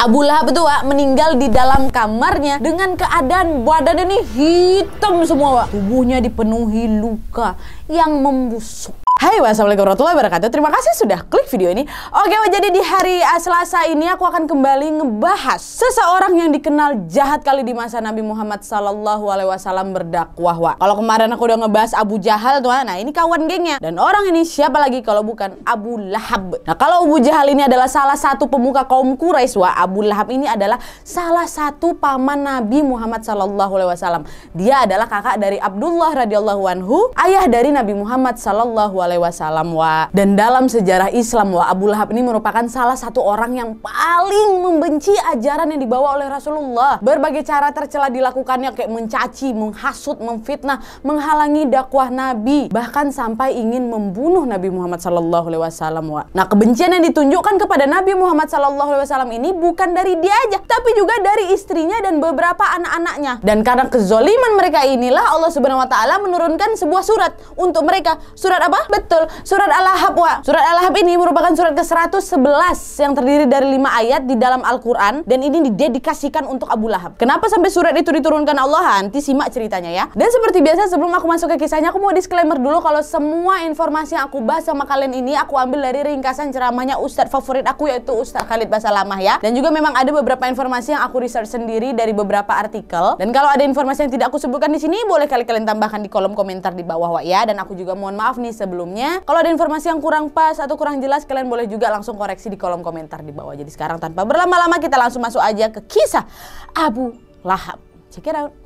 Abu Lahab itu Wak, meninggal di dalam kamarnya dengan keadaan badannya ini hitam semua Wak. Tubuhnya dipenuhi luka yang membusuk. Hai wassalamualaikum warahmatullahi wabarakatuh. Terima kasih sudah klik video ini. Oke jadi di hari uh, Selasa ini aku akan kembali ngebahas Seseorang yang dikenal jahat kali di masa Nabi Muhammad Sallallahu Alaihi Wasallam berdakwah wa. Kalau kemarin aku udah ngebahas Abu Jahal tuh Nah ini kawan gengnya. Dan orang ini siapa lagi kalau bukan Abu Lahab? Nah kalau Abu Jahal ini adalah salah satu pemuka kaum Quraisy wa Abu Lahab ini adalah salah satu paman Nabi Muhammad Sallallahu Alaihi Wasallam. Dia adalah kakak dari Abdullah radhiyallahu anhu Ayah dari Nabi Muhammad Sallallahu Alaihi alaihi wasallam wa. Dan dalam sejarah Islam wa Abu Lahab ini merupakan salah satu orang yang paling membenci ajaran yang dibawa oleh Rasulullah. Berbagai cara tercela dilakukannya kayak mencaci, menghasut, memfitnah, menghalangi dakwah Nabi, bahkan sampai ingin membunuh Nabi Muhammad sallallahu alaihi wasallam wa. Nah, kebencian yang ditunjukkan kepada Nabi Muhammad sallallahu alaihi wasallam ini bukan dari dia aja, tapi juga dari istrinya dan beberapa anak-anaknya. Dan karena kezoliman mereka inilah Allah Subhanahu wa taala menurunkan sebuah surat untuk mereka. Surat apa? Betul, surat Al-Ahab wa. Surat Al-Ahab ini merupakan surat ke-111 yang terdiri dari lima ayat di dalam Al-Qur'an dan ini didedikasikan untuk Abu Lahab. Kenapa sampai surat itu diturunkan Allah? Nanti simak ceritanya ya. Dan seperti biasa sebelum aku masuk ke kisahnya aku mau disclaimer dulu kalau semua informasi yang aku bahas sama kalian ini aku ambil dari ringkasan ceramahnya Ustadz favorit aku yaitu Ustadz Khalid Basalamah ya. Dan juga memang ada beberapa informasi yang aku research sendiri dari beberapa artikel. Dan kalau ada informasi yang tidak aku sebutkan di sini boleh kali kalian tambahkan di kolom komentar di bawah wa ya. Dan aku juga mohon maaf nih sebelum sebelumnya. Kalau ada informasi yang kurang pas atau kurang jelas, kalian boleh juga langsung koreksi di kolom komentar di bawah. Jadi sekarang tanpa berlama-lama kita langsung masuk aja ke kisah Abu Lahab. Check it out.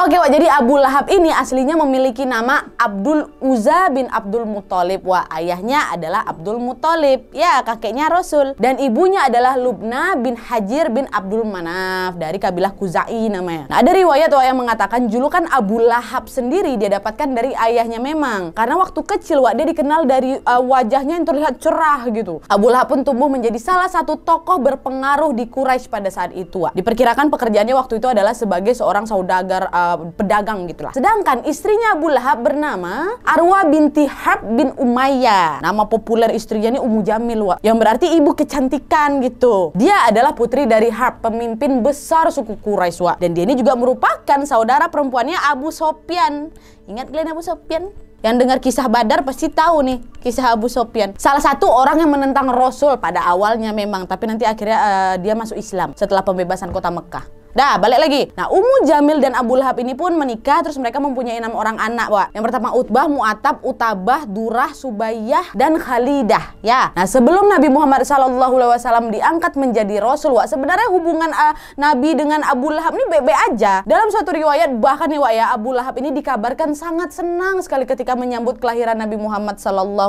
Oke, Wak, jadi Abu Lahab ini aslinya memiliki nama Abdul Uzza bin Abdul Muthalib. Wah, ayahnya adalah Abdul Muthalib. Ya, kakeknya Rasul. Dan ibunya adalah Lubna bin Hajir bin Abdul Manaf dari kabilah Kuzai namanya. Nah, ada riwayat Wak yang mengatakan julukan Abu Lahab sendiri dia dapatkan dari ayahnya memang. Karena waktu kecil Wak dia dikenal dari uh, wajahnya yang terlihat cerah gitu. Abu Lahab pun tumbuh menjadi salah satu tokoh berpengaruh di Quraisy pada saat itu. Wak. Diperkirakan pekerjaannya waktu itu adalah sebagai seorang saudagar uh, pedagang gitulah. Sedangkan istrinya Abu Lahab bernama Arwa binti Harb bin Umayyah. Nama populer istrinya ini Ummu Jamil, wa, yang berarti ibu kecantikan gitu. Dia adalah putri dari Harb, pemimpin besar suku Quraisy, dan dia ini juga merupakan saudara perempuannya Abu Sofyan. Ingat kalian Abu Sofyan? Yang dengar kisah Badar pasti tahu nih kisah Abu Sofyan. Salah satu orang yang menentang Rasul pada awalnya memang, tapi nanti akhirnya uh, dia masuk Islam setelah pembebasan kota Mekah. Dah, balik lagi. Nah, Ummu Jamil dan Abu Lahab ini pun menikah, terus mereka mempunyai enam orang anak, Wak. Yang pertama Utbah, Mu'atab, Utabah, Durah, Subayyah, dan Khalidah. Ya. Nah, sebelum Nabi Muhammad SAW diangkat menjadi Rasul, Wak, sebenarnya hubungan uh, Nabi dengan Abu Lahab ini bebe aja. Dalam suatu riwayat, bahkan nih, Wak, ya, Abu Lahab ini dikabarkan sangat senang sekali ketika menyambut kelahiran Nabi Muhammad SAW,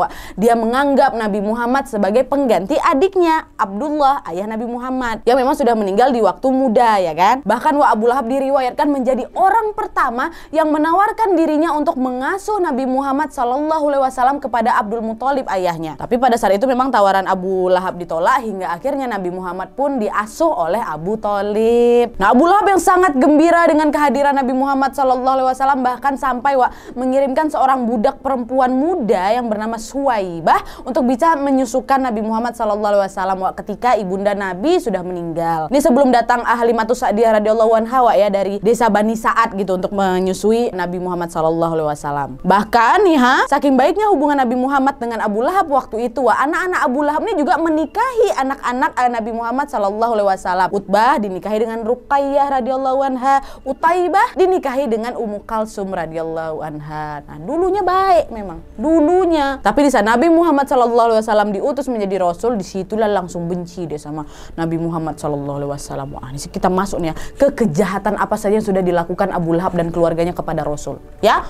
Wak. Dia menganggap Nabi Muhammad sebagai pengganti adiknya, Abdullah, ayah Nabi Muhammad, yang memang sudah meninggal di waktu muda muda ya kan. Bahkan Wa Abu Lahab diriwayatkan menjadi orang pertama yang menawarkan dirinya untuk mengasuh Nabi Muhammad Wasallam kepada Abdul Muthalib ayahnya. Tapi pada saat itu memang tawaran Abu Lahab ditolak hingga akhirnya Nabi Muhammad pun diasuh oleh Abu Thalib. Nah Abu Lahab yang sangat gembira dengan kehadiran Nabi Muhammad Wasallam bahkan sampai Wa mengirimkan seorang budak perempuan muda yang bernama Suwaibah untuk bisa menyusukan Nabi Muhammad Wasallam ketika ibunda Nabi sudah meninggal. Ini sebelum datang Halimatus Sa'diyah radhiyallahu anha ya dari desa Bani Sa'ad gitu untuk menyusui Nabi Muhammad sallallahu alaihi wasallam. Bahkan nih ha, saking baiknya hubungan Nabi Muhammad dengan Abu Lahab waktu itu, anak-anak Abu Lahab ini juga menikahi anak-anak eh, Nabi Muhammad sallallahu alaihi wasallam. Utbah dinikahi dengan Ruqayyah radhiyallahu anha, Utaibah dinikahi dengan Ummu Kalsum radhiyallahu anha. Nah, dulunya baik memang, dulunya. Tapi di saat Nabi Muhammad sallallahu alaihi wasallam diutus menjadi rasul, di situlah langsung benci dia sama Nabi Muhammad sallallahu alaihi wasallam. Wah, ini kita masuk nih ya ke kejahatan apa saja yang sudah dilakukan Abu Lahab dan keluarganya kepada Rasul. Ya.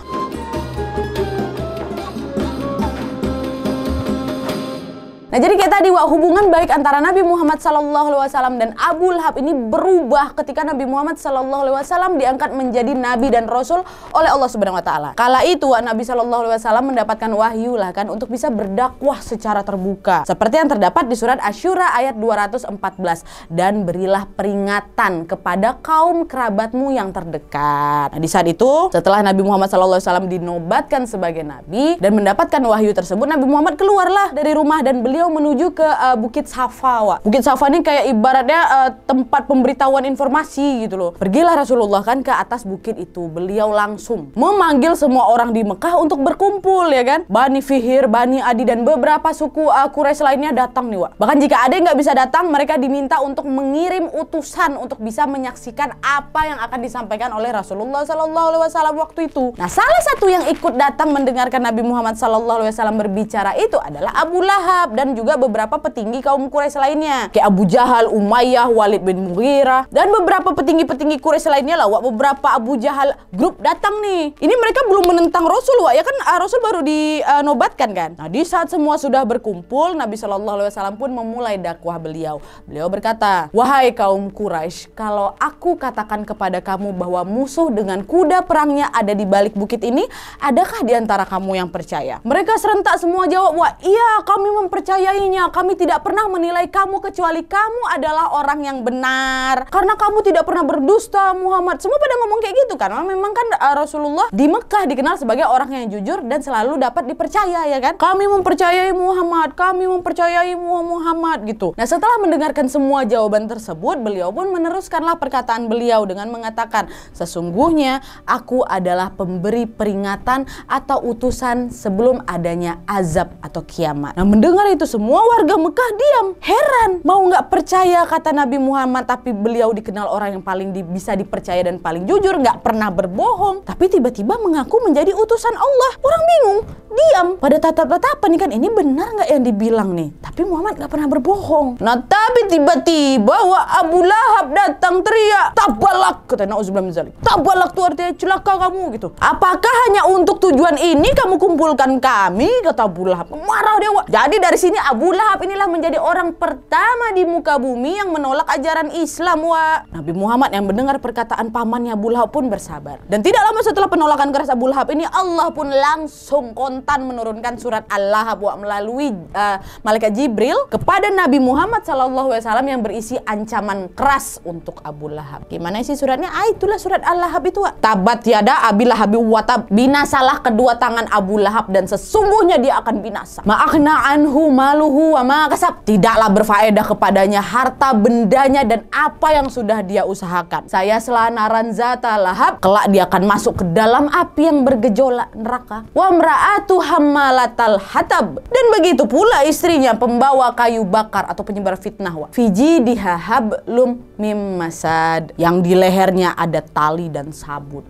Nah jadi kayak tadi hubungan baik antara Nabi Muhammad Wasallam dan Abu Lahab ini berubah ketika Nabi Muhammad Wasallam diangkat menjadi Nabi dan Rasul oleh Allah Subhanahu Wa Taala. Kala itu Nabi Wasallam mendapatkan wahyu lah kan untuk bisa berdakwah secara terbuka. Seperti yang terdapat di surat Asyura ayat 214 dan berilah peringatan kepada kaum kerabatmu yang terdekat. Nah, di saat itu setelah Nabi Muhammad SAW dinobatkan sebagai Nabi dan mendapatkan wahyu tersebut, Nabi Muhammad keluarlah dari rumah dan beliau menuju ke uh, Bukit Safa. Bukit Safa ini kayak ibaratnya uh, tempat pemberitahuan informasi gitu loh. Pergilah Rasulullah kan ke atas bukit itu. Beliau langsung memanggil semua orang di Mekah untuk berkumpul ya kan. Bani Fihir, Bani Adi dan beberapa suku uh, Quraisy lainnya datang nih, Wak. Bahkan jika ada yang nggak bisa datang, mereka diminta untuk mengirim utusan untuk bisa menyaksikan apa yang akan disampaikan oleh Rasulullah SAW waktu itu. Nah, salah satu yang ikut datang mendengarkan Nabi Muhammad SAW berbicara itu adalah Abu Lahab dan juga beberapa petinggi kaum Quraisy lainnya. Kayak Abu Jahal, Umayyah, Walid bin Mughirah. Dan beberapa petinggi-petinggi Quraisy lainnya lah. Wak beberapa Abu Jahal grup datang nih. Ini mereka belum menentang Rasul wak. Ya kan uh, Rasul baru dinobatkan kan? Nah di saat semua sudah berkumpul Nabi Shallallahu Alaihi Wasallam pun memulai dakwah beliau. Beliau berkata wahai kaum Quraisy kalau aku katakan kepada kamu bahwa musuh dengan kuda perangnya ada di balik bukit ini adakah di antara kamu yang percaya? Mereka serentak semua jawab wah iya kami mempercayainya kami tidak pernah menilai kamu kecuali kamu adalah orang yang benar. Karena kamu tidak pernah berdusta Muhammad. Semua pada ngomong kayak gitu kan? Memang kan uh, Rasulullah di Mekah dikenal sebagai orang yang jujur dan selalu dapat dipercaya ya kan? Kami mempercayai Muhammad kami mempercayai Muhammad gitu. Nah setelah mendengarkan semua jawaban tersebut beliau pun meneruskanlah perkataan beliau dengan mengatakan sesungguhnya aku adalah pemberi peringatan atau utusan sebelum adanya azab atau kiamat. Nah mendengar itu semua warga Mekah diam. Heran mau nggak percaya kata Nabi Muhammad tapi beliau dikenal orang yang paling di, bisa dipercaya dan paling jujur nggak pernah berbohong. Tapi tiba-tiba mengaku menjadi utusan Allah. Orang bingung diam. Pada tatap-tatapan nih kan ini benar nggak yang dibilang nih? Tapi Muhammad nggak pernah berbohong. Nah tapi tiba-tiba wa Abu Lahab datang teriak tabalak kata Nauzubillah zalik. Tabalak tuh artinya celaka kamu gitu. Apakah hanya untuk tujuan ini kamu kumpulkan kami? kata Abu Lahab. Marah dia wa jadi dari sini Abu Lahab inilah menjadi orang pertama di muka bumi yang menolak ajaran Islam wa Nabi Muhammad yang mendengar perkataan pamannya Abu Lahab pun bersabar dan tidak lama setelah penolakan keras Abu Lahab ini Allah pun langsung kontan menurunkan surat Al-Lahab melalui uh, malaikat Jibril kepada Nabi Muhammad SAW yang berisi ancaman keras untuk Abu Lahab. Gimana sih suratnya? Ah itulah surat Al-Lahab itu. Wak. Tabat tiada Abi Lahab watab binasalah kedua tangan Abu Lahab dan sesungguhnya dia akan binasa. Ma'akna anhu maluhu wa ma kasab. Tidaklah berfaedah kepadanya harta bendanya dan apa yang sudah dia usahakan. Saya selanaran zata lahab kelak dia akan masuk ke dalam api yang bergejolak neraka. Wa mra'atu hammalatal hatab. Dan begitu pula istrinya pembawa kayu bakar atau penyebar fitnah. Wa. Fiji dihahablum mim masad. Yang di lehernya ada tali dan sabut.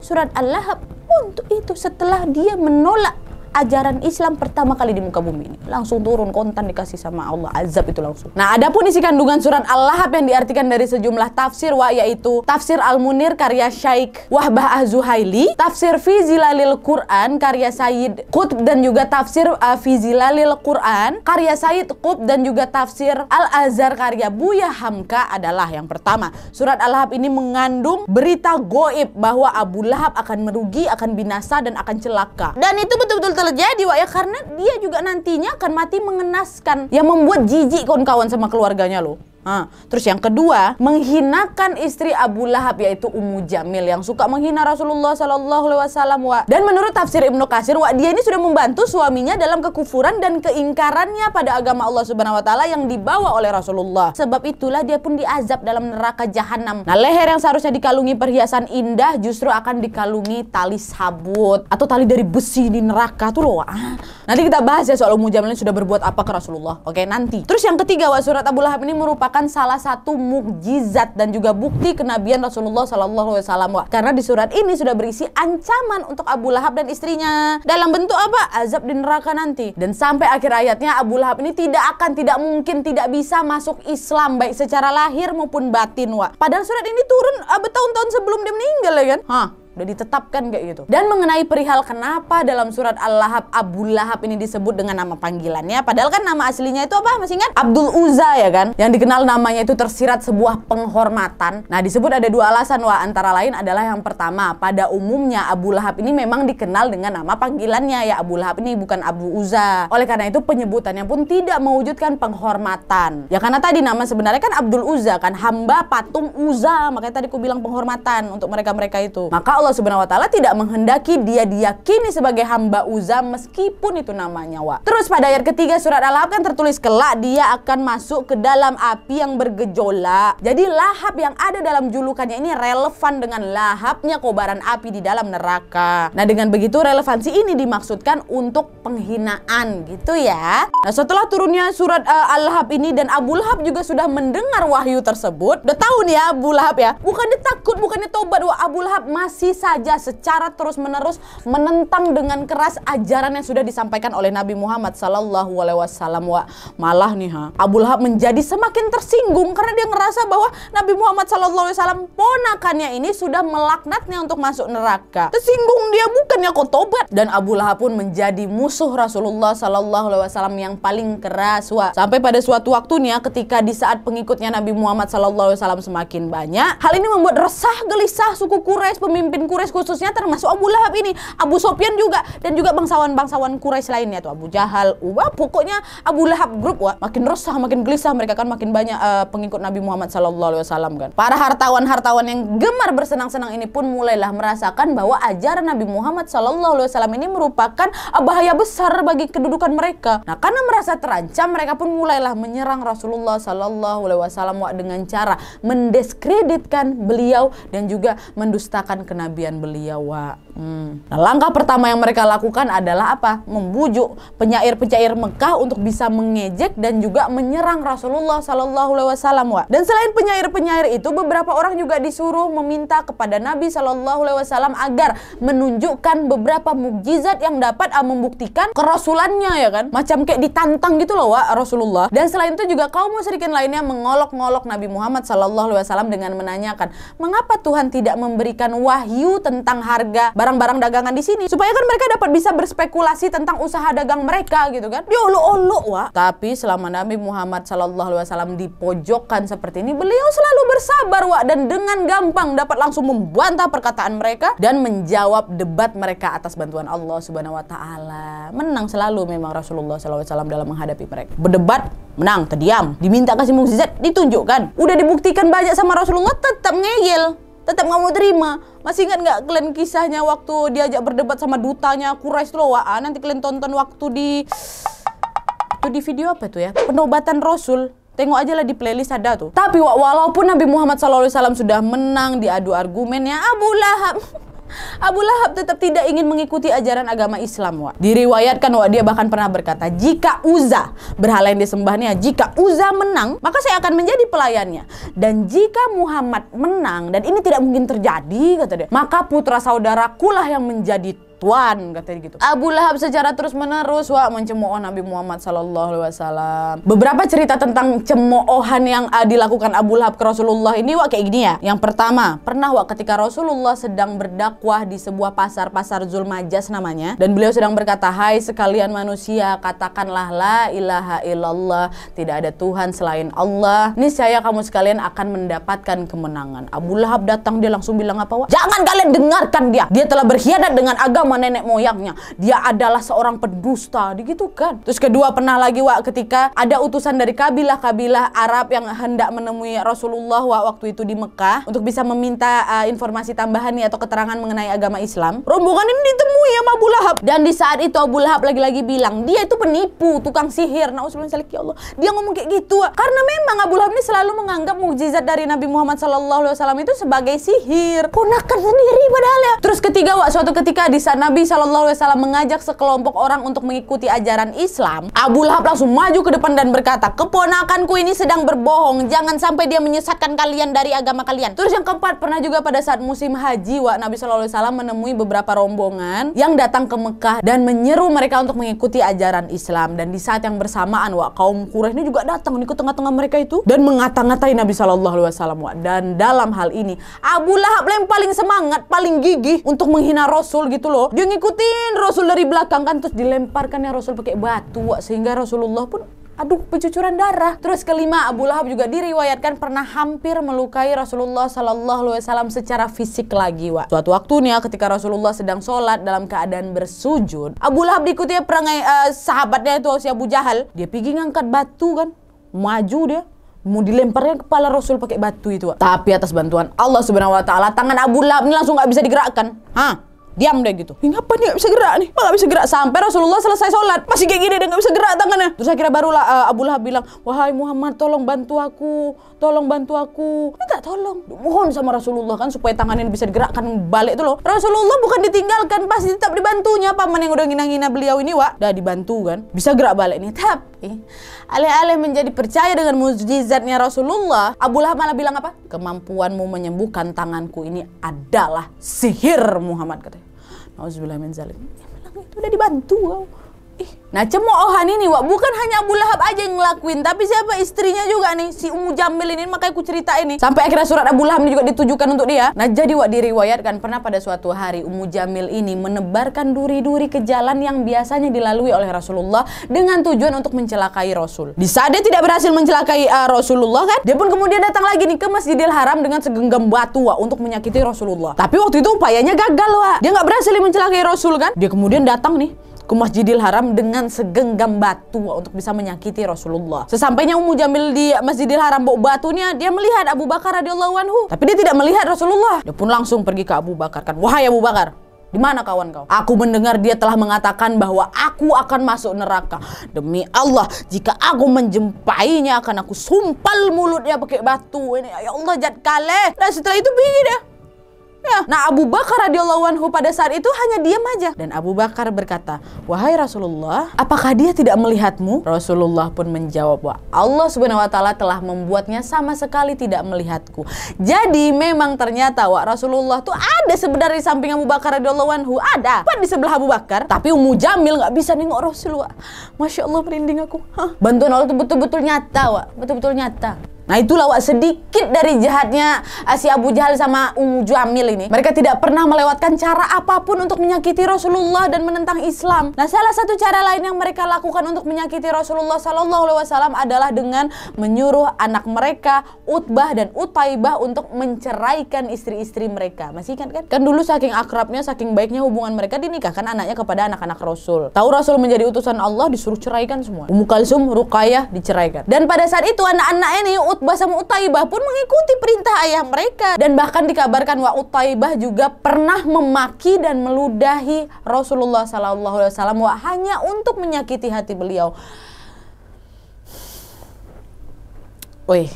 Surat Al-Lahab untuk itu setelah dia menolak ajaran Islam pertama kali di muka bumi ini. Langsung turun kontan dikasih sama Allah. Azab itu langsung. Nah, adapun isi kandungan surat Al-Lahab yang diartikan dari sejumlah tafsir wa yaitu tafsir Al-Munir karya Syaikh Wahbah Az-Zuhaili, tafsir Fi Zilalil Quran karya Sayyid Qutb dan juga tafsir uh, Fi Zilalil Quran karya Sayyid Qutb dan juga tafsir Al-Azhar karya Buya Hamka adalah yang pertama. Surat Al-Lahab ini mengandung berita goib bahwa Abu Lahab akan merugi, akan binasa dan akan celaka. Dan itu betul-betul terjadi Wak ya karena dia juga nantinya akan mati mengenaskan yang membuat jijik kawan-kawan sama keluarganya loh. Nah, terus yang kedua, menghinakan istri Abu Lahab yaitu Ummu Jamil yang suka menghina Rasulullah Sallallahu Alaihi Wasallam. Dan menurut tafsir Ibnu Kasir, wa, dia ini sudah membantu suaminya dalam kekufuran dan keingkarannya pada agama Allah Subhanahu Wa Taala yang dibawa oleh Rasulullah. Sebab itulah dia pun diazab dalam neraka jahanam. Nah, leher yang seharusnya dikalungi perhiasan indah justru akan dikalungi tali sabut atau tali dari besi di neraka tuh loh. Ah. Nanti kita bahas ya soal Ummu Jamil ini sudah berbuat apa ke Rasulullah. Oke, nanti. Terus yang ketiga, wa, surat Abu Lahab ini merupakan merupakan salah satu mukjizat dan juga bukti kenabian Rasulullah Sallallahu Alaihi Wasallam. Karena di surat ini sudah berisi ancaman untuk Abu Lahab dan istrinya dalam bentuk apa? Azab di neraka nanti. Dan sampai akhir ayatnya Abu Lahab ini tidak akan, tidak mungkin, tidak bisa masuk Islam baik secara lahir maupun batin. Wa. Padahal surat ini turun uh, bertahun-tahun sebelum dia meninggal ya kan? Hah? Udah ditetapkan kayak gitu. Dan mengenai perihal kenapa dalam surat Al-Lahab Abu Lahab ini disebut dengan nama panggilannya, padahal kan nama aslinya itu apa? Masih ingat? Abdul Uzza ya kan? Yang dikenal namanya itu tersirat sebuah penghormatan. Nah, disebut ada dua alasan wah antara lain adalah yang pertama, pada umumnya Abu Lahab ini memang dikenal dengan nama panggilannya ya Abu Lahab ini bukan Abu Uzza. Oleh karena itu penyebutannya pun tidak mewujudkan penghormatan. Ya karena tadi nama sebenarnya kan Abdul Uzza kan hamba patung Uzza, makanya tadi aku bilang penghormatan untuk mereka-mereka itu. Maka Allah Subhanahu wa taala tidak menghendaki dia diyakini sebagai hamba Uzza meskipun itu namanya wa. Terus pada ayat ketiga surat Al-Lahab kan tertulis kelak dia akan masuk ke dalam api yang bergejolak. Jadi lahap yang ada dalam julukannya ini relevan dengan lahapnya kobaran api di dalam neraka. Nah dengan begitu relevansi ini dimaksudkan untuk penghinaan gitu ya. Nah setelah turunnya surat uh, Al-Lahab ini dan Abu Lahab juga sudah mendengar wahyu tersebut. Udah tahu nih ya Abu Lahab ya. Bukannya takut, bukannya tobat. Wah Abu Lahab masih saja secara terus menerus menentang dengan keras ajaran yang sudah disampaikan oleh Nabi Muhammad Sallallahu Alaihi Wasallam. Wah malah nih ha Abu Lahab menjadi semakin tersinggung karena dia ngerasa bahwa Nabi Muhammad Sallallahu Alaihi Wasallam ponakannya ini sudah melaknatnya untuk masuk neraka. Tersinggung dia bukannya kok tobat dan Abu Lahab pun menjadi musuh Rasulullah Sallallahu Alaihi Wasallam yang paling keras. Wah sampai pada suatu waktunya ketika di saat pengikutnya Nabi Muhammad Sallallahu Alaihi Wasallam semakin banyak, hal ini membuat resah gelisah suku Quraisy, pemimpin Quraisy khususnya termasuk Abu Lahab ini, Abu Sofyan juga dan juga bangsawan-bangsawan Quraisy lainnya tuh Abu Jahal, wah pokoknya Abu Lahab grup wah makin resah, makin gelisah mereka kan makin banyak uh, pengikut Nabi Muhammad Sallallahu Alaihi Wasallam kan. Para hartawan-hartawan yang gemar bersenang-senang ini pun mulailah merasakan bahwa ajaran Nabi Muhammad Sallallahu Alaihi Wasallam ini merupakan uh, bahaya besar bagi kedudukan mereka. Nah karena merasa terancam mereka pun mulailah menyerang Rasulullah Sallallahu Alaihi Wasallam dengan cara mendiskreditkan beliau dan juga mendustakan kenabian beliau. Wak. Hmm. Nah, langkah pertama yang mereka lakukan adalah apa? Membujuk penyair-penyair Mekah untuk bisa mengejek dan juga menyerang Rasulullah Sallallahu Alaihi Wasallam. Dan selain penyair-penyair itu, beberapa orang juga disuruh meminta kepada Nabi Sallallahu Alaihi Wasallam agar menunjukkan beberapa mukjizat yang dapat uh, membuktikan kerasulannya ya kan? Macam kayak ditantang gitu loh, wa, Rasulullah. Dan selain itu juga kaum musyrikin lainnya mengolok-ngolok Nabi Muhammad Sallallahu Alaihi Wasallam dengan menanyakan, mengapa Tuhan tidak memberikan wahyu tentang harga barang-barang dagangan di sini. Supaya kan mereka dapat bisa berspekulasi tentang usaha dagang mereka gitu kan. Dia olo-olo wah tapi selama Nabi Muhammad Shallallahu Alaihi Wasallam dipojokkan seperti ini beliau selalu bersabar wah dan dengan gampang dapat langsung membantah perkataan mereka dan menjawab debat mereka atas bantuan Allah Subhanahu Wa Taala. Menang selalu memang Rasulullah SAW dalam menghadapi mereka. Berdebat menang terdiam. Diminta kasih mukjizat ditunjukkan. Udah dibuktikan banyak sama Rasulullah tetap ngeyel tetap nggak mau terima. Masih ingat nggak kalian kisahnya waktu diajak berdebat sama dutanya Quraisy loh, Wah, nanti kalian tonton waktu di itu di video apa tuh ya? Penobatan Rasul. Tengok aja lah di playlist ada tuh. Tapi walaupun Nabi Muhammad SAW sudah menang di adu argumennya Abu Lahab Abu Lahab tetap tidak ingin mengikuti ajaran agama Islam. Wak. Diriwayatkan wak, dia bahkan pernah berkata, jika Uza, berhala yang disembahnya, jika Uza menang, maka saya akan menjadi pelayannya. Dan jika Muhammad menang, dan ini tidak mungkin terjadi, kata dia, maka putra saudarakulah yang menjadi tuan katanya gitu. Abu Lahab secara terus menerus wah mencemooh Nabi Muhammad Sallallahu Alaihi Wasallam. Beberapa cerita tentang cemoohan yang uh, dilakukan Abu Lahab ke Rasulullah ini wah kayak gini ya. Yang pertama pernah wah ketika Rasulullah sedang berdakwah di sebuah pasar pasar Zulmajas namanya dan beliau sedang berkata Hai sekalian manusia katakanlah la ilaha illallah tidak ada Tuhan selain Allah. Niscaya kamu sekalian akan mendapatkan kemenangan. Abu Lahab datang dia langsung bilang apa wah? Jangan kalian dengarkan dia. Dia telah berkhianat dengan agama sama nenek moyangnya. Dia adalah seorang pendusta, gitu kan. Terus kedua pernah lagi Wak ketika ada utusan dari kabilah-kabilah Arab yang hendak menemui Rasulullah Wak waktu itu di Mekah untuk bisa meminta uh, informasi tambahan nih atau keterangan mengenai agama Islam. Rombongan ini ditemui sama Abu Lahab dan di saat itu Abu Lahab lagi-lagi bilang dia itu penipu, tukang sihir. Nah, ya Allah. Dia ngomong kayak gitu Wak. karena memang Abu Lahab ini selalu menganggap mukjizat dari Nabi Muhammad SAW itu sebagai sihir. Ponakan sendiri padahal ya. Terus ketiga Wak suatu ketika di saat Nabi Shallallahu Alaihi Wasallam mengajak sekelompok orang untuk mengikuti ajaran Islam, Abu Lahab langsung maju ke depan dan berkata, keponakanku ini sedang berbohong, jangan sampai dia menyesatkan kalian dari agama kalian. Terus yang keempat, pernah juga pada saat musim haji, wa Nabi Shallallahu Alaihi Wasallam menemui beberapa rombongan yang datang ke Mekah dan menyeru mereka untuk mengikuti ajaran Islam. Dan di saat yang bersamaan, wa kaum Quraisy ini juga datang di tengah-tengah mereka itu dan mengata-ngatai Nabi Shallallahu Alaihi Wasallam. Dan dalam hal ini, Abu Lahab yang paling semangat, paling gigih untuk menghina Rasul gitu loh. Dia ngikutin Rasul dari belakang kan terus dilemparkan ya Rasul pakai batu sehingga Rasulullah pun aduh pencucuran darah. Terus kelima Abu Lahab juga diriwayatkan pernah hampir melukai Rasulullah Sallallahu Alaihi Wasallam secara fisik lagi wa. Suatu waktu nih ya ketika Rasulullah sedang sholat dalam keadaan bersujud, Abu Lahab diikuti perangai uh, sahabatnya itu si Abu Jahal. Dia pergi ngangkat batu kan, maju dia mau dilemparnya kepala Rasul pakai batu itu. Wa. Tapi atas bantuan Allah Subhanahu Wa Taala tangan Abu Lahab ini langsung nggak bisa digerakkan. Hah? Diam deh gitu. Ini apa nih gak bisa gerak nih? Gak bisa gerak sampai Rasulullah selesai sholat masih kayak gini dia gak bisa gerak tangannya. Terus akhirnya barulah uh, Abu Lahab bilang, wahai Muhammad tolong bantu aku, tolong bantu aku. Minta tolong, mohon sama Rasulullah kan supaya tangannya bisa digerakkan balik itu loh. Rasulullah bukan ditinggalkan, pasti tetap dibantunya paman yang udah ngina-ngina beliau ini wa. Udah dibantu kan, bisa gerak balik nih. Tapi alih-alih menjadi percaya dengan mujizatnya Rasulullah, Abu Lahab malah bilang apa? Kemampuanmu menyembuhkan tanganku ini adalah sihir Muhammad katanya. Auzubillah min zalim. Ya bilang itu udah dibantu. Ih, nah cemoohan ini wak bukan hanya Abu Lahab aja yang ngelakuin, tapi siapa istrinya juga nih si Ummu Jamil ini makanya aku cerita ini. Sampai akhirnya surat Abu Lahab ini juga ditujukan untuk dia. Nah jadi wak diriwayatkan pernah pada suatu hari Ummu Jamil ini menebarkan duri-duri ke jalan yang biasanya dilalui oleh Rasulullah dengan tujuan untuk mencelakai Rasul. Di saat dia tidak berhasil mencelakai uh, Rasulullah kan, dia pun kemudian datang lagi nih ke Masjidil Haram dengan segenggam batu wak untuk menyakiti Rasulullah. Tapi waktu itu upayanya gagal wak. Dia nggak berhasil mencelakai Rasul kan. Dia kemudian datang nih ke Masjidil Haram dengan segenggam batu untuk bisa menyakiti Rasulullah. Sesampainya Ummu Jamil di Masjidil Haram bawa batunya, dia melihat Abu Bakar radhiyallahu anhu, tapi dia tidak melihat Rasulullah. Dia pun langsung pergi ke Abu Bakar kan, "Wahai Abu Bakar, di mana kawan kau? Aku mendengar dia telah mengatakan bahwa aku akan masuk neraka. Demi Allah, jika aku menjempainya akan aku sumpal mulutnya pakai batu. Ini ya Allah jat kale. Dan setelah itu pergi dia. Ya. Nah Abu Bakar radhiyallahu anhu pada saat itu hanya diam aja dan Abu Bakar berkata, "Wahai Rasulullah, apakah dia tidak melihatmu?" Rasulullah pun menjawab, "Wah, Allah Subhanahu wa taala telah membuatnya sama sekali tidak melihatku." Jadi memang ternyata wah Rasulullah tuh ada sebenarnya di samping Abu Bakar radhiyallahu anhu, ada. Bukan di sebelah Abu Bakar, tapi Ummu Jamil nggak bisa nengok Rasulullah. Masya Allah merinding aku. Hah, bantuan Allah itu betul-betul nyata, wah, betul-betul nyata. Nah itulah wak sedikit dari jahatnya uh, si Abu Jahal sama Ummu Jamil ini. Mereka tidak pernah melewatkan cara apa pun untuk menyakiti Rasulullah dan menentang Islam. Nah salah satu cara lain yang mereka lakukan untuk menyakiti Rasulullah Sallallahu Alaihi Wasallam adalah dengan menyuruh anak mereka Utbah dan Utaibah untuk menceraikan istri-istri mereka. Masih ingat kan? Kan dulu saking akrabnya, saking baiknya hubungan mereka dinikahkan anaknya kepada anak-anak Rasul. Tahu Rasul menjadi utusan Allah disuruh ceraikan semua. Ummu Kalsum, Ruqayyah diceraikan. Dan pada saat itu anak-anak ini Utbah sama Utaibah pun mengikuti perintah ayah mereka dan bahkan dikabarkan wa Utaibah juga pernah memaki dan meludahi Rasulullah Sallallahu Alaihi Wasallam hanya untuk menyakiti hati beliau. Wih,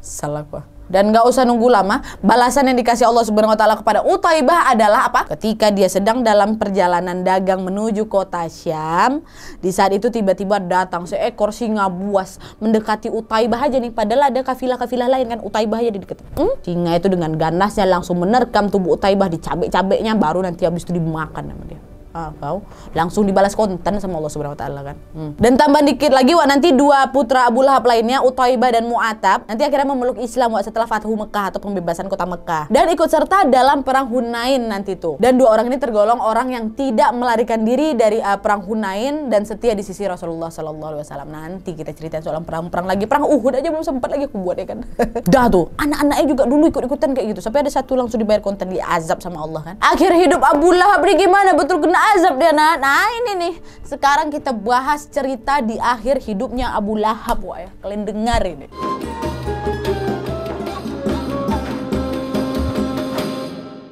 salah apa? Dan gak usah nunggu lama, balasan yang dikasih Allah Subhanahu wa taala kepada Utaibah adalah apa? Ketika dia sedang dalam perjalanan dagang menuju kota Syam, di saat itu tiba-tiba datang seekor singa buas mendekati Utaibah aja nih, padahal ada kafilah-kafilah lain kan Utaibah aja di dekat. Hmm? Singa itu dengan ganasnya langsung menerkam tubuh Utaibah dicabek-cabeknya baru nanti habis itu dimakan sama dia ah, kau langsung dibalas konten sama Allah Subhanahu wa taala kan. Hmm. Dan tambah dikit lagi wah nanti dua putra Abu Lahab lainnya Utaibah dan Mu'atab nanti akhirnya memeluk Islam wah setelah Fathu Mekah atau pembebasan kota Mekah dan ikut serta dalam perang Hunain nanti tuh. Dan dua orang ini tergolong orang yang tidak melarikan diri dari uh, perang Hunain dan setia di sisi Rasulullah Sallallahu alaihi wasallam. Nanti kita ceritain soal perang-perang lagi perang Uhud aja belum sempat lagi aku buat ya kan. Dah tuh, anak-anaknya juga dulu ikut-ikutan kayak gitu sampai ada satu langsung dibayar konten di azab sama Allah kan. Akhir hidup Abu Lahab ini gimana? Betul kena azab dia nah. Nah ini nih sekarang kita bahas cerita di akhir hidupnya Abu Lahab wah ya. Kalian dengar ini.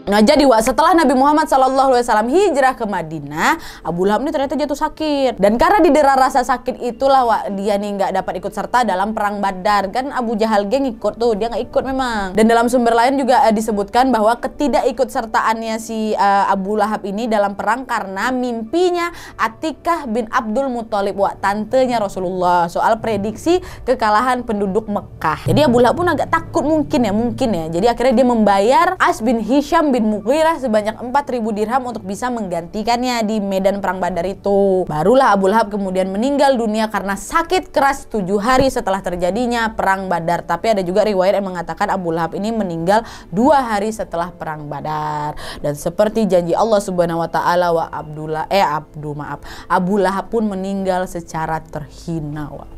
Nah jadi Wak, setelah Nabi Muhammad SAW hijrah ke Madinah, Abu Lahab ini ternyata jatuh sakit. Dan karena didera rasa sakit itulah Wak, dia nih nggak dapat ikut serta dalam perang Badar. Kan Abu Jahal geng ikut tuh, dia nggak ikut memang. Dan dalam sumber lain juga uh, disebutkan bahwa ketidakikut sertaannya si uh, Abu Lahab ini dalam perang karena mimpinya Atikah bin Abdul Muthalib, Wak, tantenya Rasulullah soal prediksi kekalahan penduduk Mekah. Jadi Abu Lahab pun agak takut mungkin ya, mungkin ya. Jadi akhirnya dia membayar As bin Hisham bin Mughirah sebanyak 4000 dirham untuk bisa menggantikannya di medan perang Badar itu. Barulah Abu Lahab kemudian meninggal dunia karena sakit keras tujuh hari setelah terjadinya perang Badar. Tapi ada juga riwayat yang mengatakan Abu Lahab ini meninggal dua hari setelah perang Badar. Dan seperti janji Allah Subhanahu Wa Taala wa Abdullah eh Abdu maaf Abu Lahab pun meninggal secara terhina. Wa.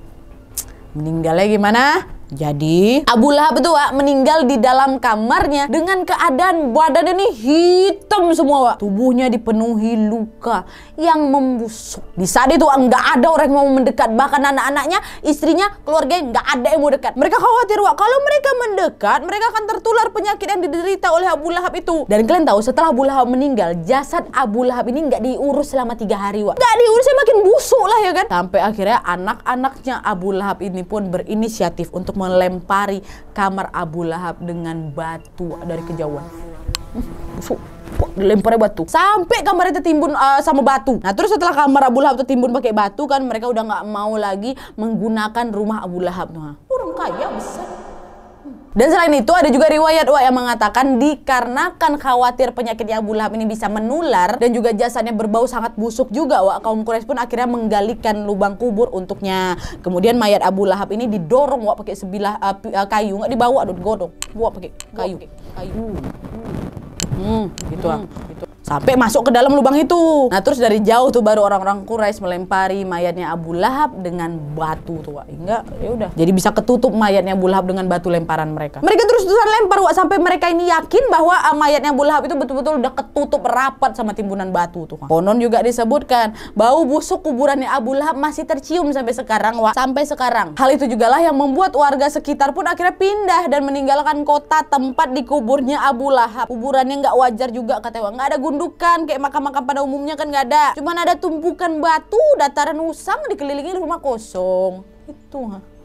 Meninggalnya gimana? Jadi Abu Lahab itu Wak, meninggal di dalam kamarnya dengan keadaan badannya nih hitam semua Wak. Tubuhnya dipenuhi luka yang membusuk. Di saat itu nggak ada orang yang mau mendekat. Bahkan anak-anaknya, istrinya, keluarganya nggak ada yang mau dekat. Mereka khawatir Wak, kalau mereka mendekat mereka akan tertular penyakit yang diderita oleh Abu Lahab itu. Dan kalian tahu setelah Abu Lahab meninggal, jasad Abu Lahab ini nggak diurus selama tiga hari Wak. Nggak diurus, makin busuk lah ya kan. Sampai akhirnya anak-anaknya Abu Lahab ini pun berinisiatif untuk melempari kamar Abu Lahab dengan batu dari kejauhan. Busuk. Batu sampai kamar itu timbun uh, sama batu. Nah terus setelah kamar Abu Lahab itu timbun pakai batu kan mereka udah nggak mau lagi menggunakan rumah Abu Lahab. Nah, orang kaya besar. Dan selain itu ada juga riwayat wah yang mengatakan dikarenakan khawatir penyakitnya Abu Lahab ini bisa menular dan juga jasadnya berbau sangat busuk juga wah kaum Quraisy pun akhirnya menggalikan lubang kubur untuknya. Kemudian mayat Abu Lahab ini didorong wah pakai sebilah uh, kayu nggak dibawa aduh godong bawa pakai kayu. Kayu. Hmm, gitu ah. Gitu sampai masuk ke dalam lubang itu. Nah terus dari jauh tuh baru orang-orang Quraisy melempari mayatnya Abu Lahab dengan batu tuh, Wak. Enggak, ya udah. Jadi bisa ketutup mayatnya Abu Lahab dengan batu lemparan mereka. Mereka terus-terusan lempar, Wak, sampai mereka ini yakin bahwa uh, mayatnya Abu Lahab itu betul-betul udah ketutup rapat sama timbunan batu tuh. Konon juga disebutkan bau busuk kuburannya Abu Lahab masih tercium sampai sekarang, Wak. Sampai sekarang. Hal itu juga lah yang membuat warga sekitar pun akhirnya pindah dan meninggalkan kota tempat dikuburnya Abu Lahab. Kuburannya nggak wajar juga katanya, nggak ada gunung gundukan kayak makam-makam pada umumnya kan nggak ada. Cuman ada tumpukan batu, dataran usang dikelilingi rumah kosong. Itu. Ha.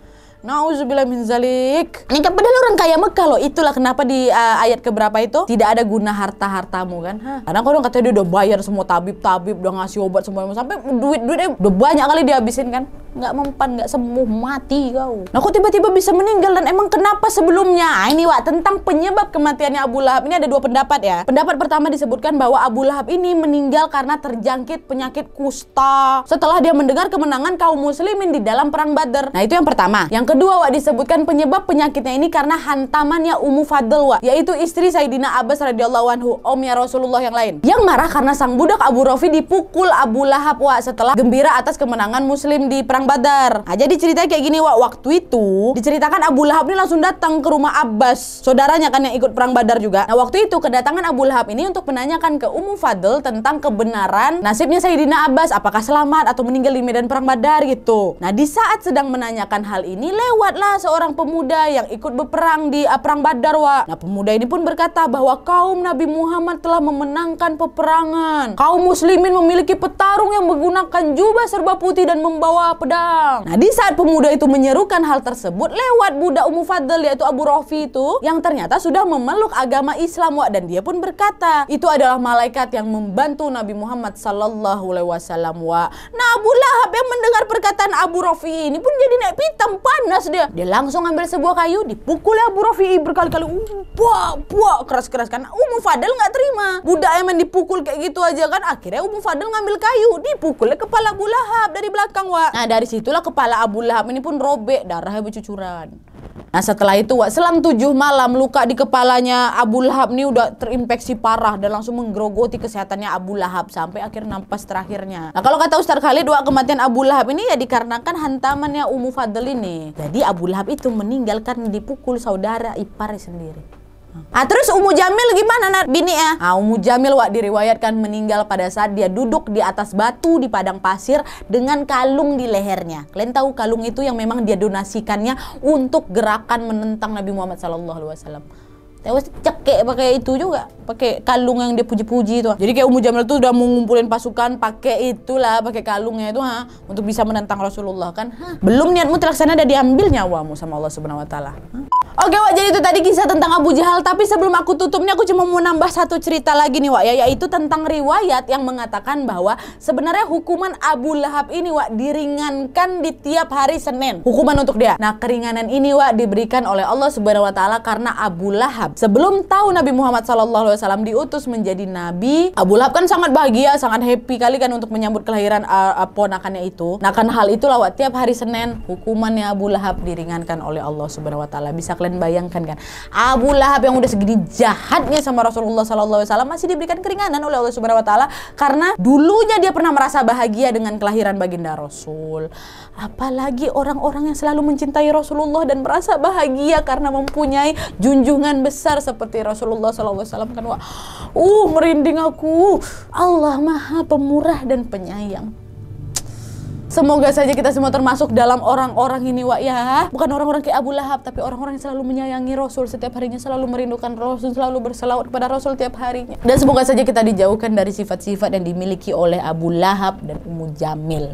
Nauzubillah min zalik. Ini kan padahal orang kaya Mekah loh. Itulah kenapa di uh, ayat keberapa itu tidak ada guna harta-hartamu kan. Hah. Karena kalau katanya dia udah bayar semua tabib-tabib, udah ngasih obat semua sampai duit-duitnya udah banyak kali dihabisin kan. Nggak mempan, nggak sembuh, mati kau. Nah kok tiba-tiba bisa meninggal dan emang kenapa sebelumnya? Nah, ini Wak, tentang penyebab kematiannya Abu Lahab ini ada dua pendapat ya. Pendapat pertama disebutkan bahwa Abu Lahab ini meninggal karena terjangkit penyakit kusta setelah dia mendengar kemenangan kaum muslimin di dalam perang Badar. Nah itu yang pertama. Yang kedua, Wak, disebutkan penyebab penyakitnya ini karena hantamannya Ummu Fadl, Wak, yaitu istri Sayyidina Abbas radhiyallahu anhu, omnya Rasulullah yang lain. Yang marah karena sang budak Abu Rafi dipukul Abu Lahab, Wak, setelah gembira atas kemenangan muslim di perang Badar. Nah, jadi ceritanya kayak gini, Wak, waktu itu diceritakan Abu Lahab ini langsung datang ke rumah Abbas, saudaranya kan yang ikut perang Badar juga. Nah, waktu itu kedatangan Abu Lahab ini untuk menanyakan ke Ummu Fadl tentang kebenaran nasibnya Sayyidina Abbas, apakah selamat atau meninggal di medan perang Badar gitu. Nah, di saat sedang menanyakan hal ini, lewatlah seorang pemuda yang ikut berperang di uh, perang Badar, wa. Nah, pemuda ini pun berkata bahwa kaum Nabi Muhammad telah memenangkan peperangan. Kaum muslimin memiliki petarung yang menggunakan jubah serba putih dan membawa pedang. Nah, di saat pemuda itu menyerukan hal tersebut lewat budak Ummu Fadl yaitu Abu Rafi itu yang ternyata sudah memeluk agama Islam, wa. dan dia pun berkata, itu adalah malaikat yang membantu Nabi Muhammad sallallahu alaihi wasallam, wa. Nah, Abu Lahab yang mendengar perkataan Abu Rafi ini pun jadi naik pitam panas dia. Dia langsung ambil sebuah kayu, dipukul Abu Rafi'i berkali-kali. Buak, buak, keras-keras kan. Ummu Fadel nggak terima. Budak main dipukul kayak gitu aja kan. Akhirnya Ummu Fadel ngambil kayu, dipukul kepala Abu Lahab dari belakang, Wak. Nah, dari situlah kepala Abu Lahab ini pun robek, darahnya bercucuran. Nah setelah itu selang tujuh malam luka di kepalanya Abu Lahab ini udah terinfeksi parah dan langsung menggerogoti kesehatannya Abu Lahab sampai akhir nafas terakhirnya. Nah kalau kata Ustaz Khalid Wak, kematian Abu Lahab ini ya dikarenakan hantamannya Ummu Fadl ini. Jadi Abu Lahab itu meninggal karena dipukul saudara iparnya sendiri. Ah, terus Ummu Jamil gimana nak bini ya? Ah, Ummu Jamil wak diriwayatkan meninggal pada saat dia duduk di atas batu di padang pasir dengan kalung di lehernya. Kalian tahu kalung itu yang memang dia donasikannya untuk gerakan menentang Nabi Muhammad SAW. Tewas cekek pakai itu juga pakai kalung yang dia puji-puji itu. Jadi kayak Ummu Jamil tuh udah mau ngumpulin pasukan pakai itulah pakai kalungnya itu ha untuk bisa menentang Rasulullah kan. Ha? belum niatmu terlaksana dan diambil nyawamu sama Allah Subhanahu wa taala. Oke Wak, jadi itu tadi kisah tentang Abu Jahal. Tapi sebelum aku tutupnya aku cuma mau nambah satu cerita lagi nih Wak ya Yaitu tentang riwayat yang mengatakan bahwa Sebenarnya hukuman Abu Lahab ini Wak Diringankan di tiap hari Senin. Hukuman untuk dia. Nah keringanan ini Wak diberikan oleh Allah Subhanahu Wa Taala Karena Abu Lahab Sebelum tahu Nabi Muhammad SAW diutus menjadi Nabi Abu Lahab kan sangat bahagia, sangat happy kali kan Untuk menyambut kelahiran uh, uh, ponakannya itu. Nah kan hal itulah Wak Tiap hari Senin hukumannya Abu Lahab diringankan oleh Allah Subhanahu Wa Taala. Bisa kalian bayangkan kan? Abu Lahab yang udah segini jahatnya sama Rasulullah SAW masih diberikan keringanan oleh Allah Subhanahu Wa Taala karena dulunya dia pernah merasa bahagia dengan kelahiran baginda Rasul. Apalagi orang-orang yang selalu mencintai Rasulullah dan merasa bahagia karena mempunyai junjungan besar seperti Rasulullah SAW kan wah uh merinding aku. Allah maha pemurah dan penyayang. Semoga saja kita semua termasuk dalam orang-orang ini Wak ya. Bukan orang-orang kayak Abu Lahab Tapi orang-orang yang selalu menyayangi Rasul. Setiap harinya selalu merindukan Rasul Selalu berselawat kepada Rasul tiap harinya. Dan semoga saja kita dijauhkan dari sifat-sifat yang dimiliki oleh Abu Lahab dan Ummu Jamil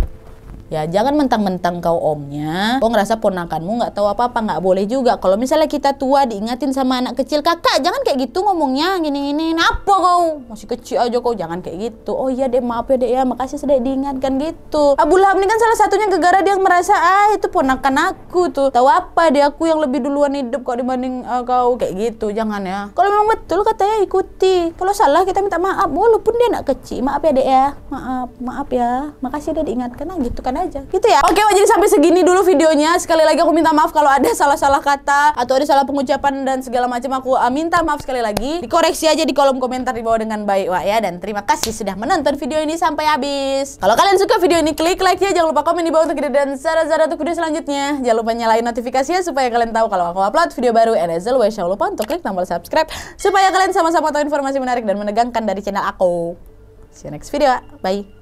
Ya jangan mentang-mentang kau omnya, kau ngerasa ponakanmu nggak tahu apa-apa nggak boleh juga. Kalau misalnya kita tua diingatin sama anak kecil, kakak jangan kayak gitu ngomongnya gini-gini. Apa kau masih kecil aja kau jangan kayak gitu. Oh iya deh maaf ya deh ya makasih sudah diingatkan gitu. Abu Lahab ini kan salah satunya gegara dia merasa ah itu ponakan aku tuh. Tahu apa dia aku yang lebih duluan hidup kok dibanding uh, kau kayak gitu. Jangan ya. Kalau memang betul katanya ikuti. Kalau salah kita minta maaf walaupun dia anak kecil. Maaf ya dek ya. Maaf maaf ya. Makasih udah diingatkan nah, gitu kan aja. Gitu ya. Oke jadi sampai segini dulu videonya. Sekali lagi aku minta maaf kalau ada salah-salah kata atau ada salah pengucapan dan segala macam. Aku uh, minta maaf sekali lagi. Dikoreksi aja di kolom komentar di bawah dengan baik Wak ya. Dan terima kasih sudah menonton video ini sampai habis. Kalau kalian suka video ini klik like ya. Jangan lupa komen di bawah untuk ide dan saran-saran untuk video selanjutnya. Jangan lupa nyalain notifikasinya supaya kalian tahu kalau aku upload video baru. And as always jangan lupa untuk klik tombol subscribe supaya kalian sama-sama tahu informasi menarik dan menegangkan dari channel aku. See you next video bye